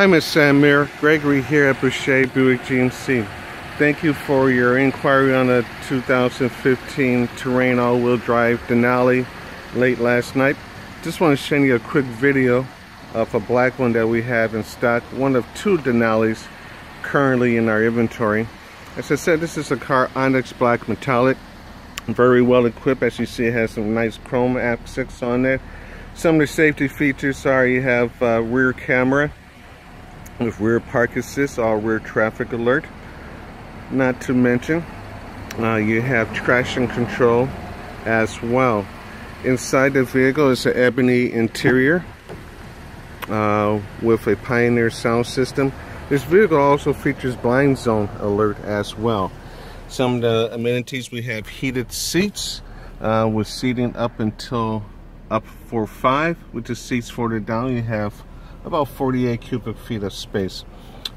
Hi, Miss Samir. Gregory here at Boucher Buick GMC. Thank you for your inquiry on a 2015 Terrain all-wheel drive Denali late last night. Just want to show you a quick video of a black one that we have in stock. One of two Denalis currently in our inventory. As I said, this is a car Onyx Black Metallic. Very well equipped. As you see, it has some nice chrome accents on there. Some of the safety features are you have uh, rear camera with rear park assist, all rear traffic alert. Not to mention, uh, you have traction control as well. Inside the vehicle is an ebony interior uh, with a Pioneer sound system. This vehicle also features blind zone alert as well. Some of the amenities we have heated seats uh, with seating up until up for five. With the seats folded down, you have about 48 cubic feet of space.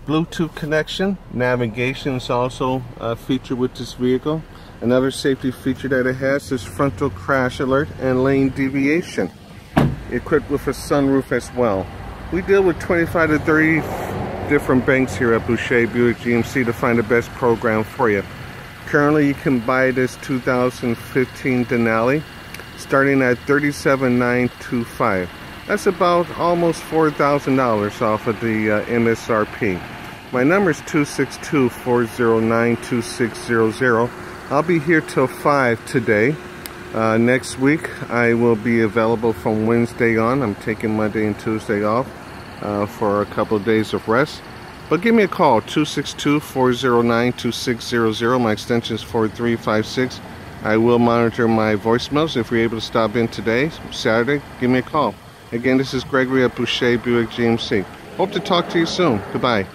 Bluetooth connection, navigation is also a feature with this vehicle. Another safety feature that it has is frontal crash alert and lane deviation. Equipped with a sunroof as well. We deal with 25 to 30 different banks here at Boucher Buick GMC to find the best program for you. Currently, you can buy this 2015 Denali starting at 37925 That's about almost $4,000 off of the uh, MSRP. My number is 262-409-2600. I'll be here till 5 today. Uh, next week, I will be available from Wednesday on. I'm taking Monday and Tuesday off uh, for a couple of days of rest. But give me a call, 262-409-2600. My extension is 4356. I will monitor my voicemails. If you're able to stop in today, Saturday, give me a call. Again, this is Gregory at Boucher Buick GMC. Hope to talk to you soon. Goodbye.